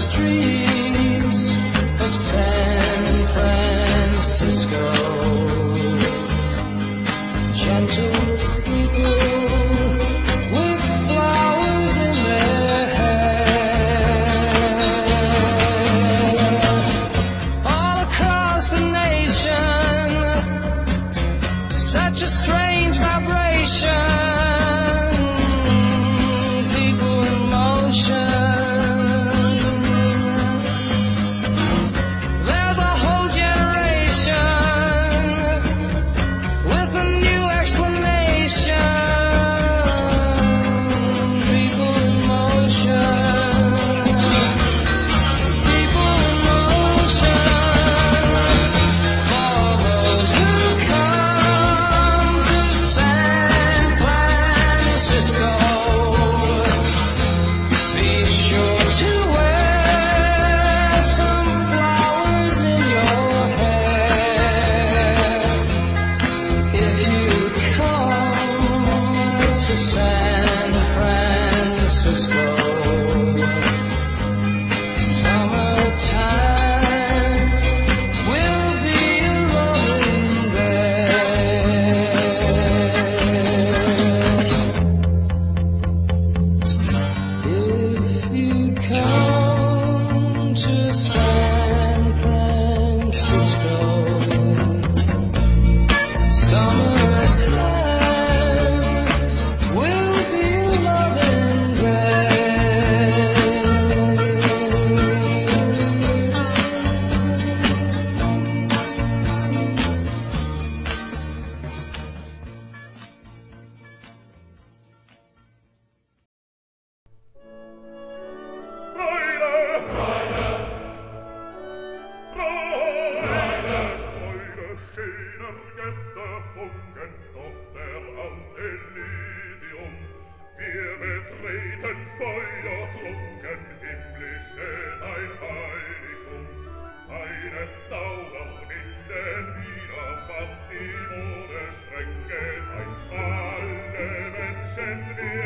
street. Elysium, wir betreten feuertrunken himmlische dein Heiligtum. Deine Zauber binden wieder, was die Mode sprengen ein. Alle Menschen leben,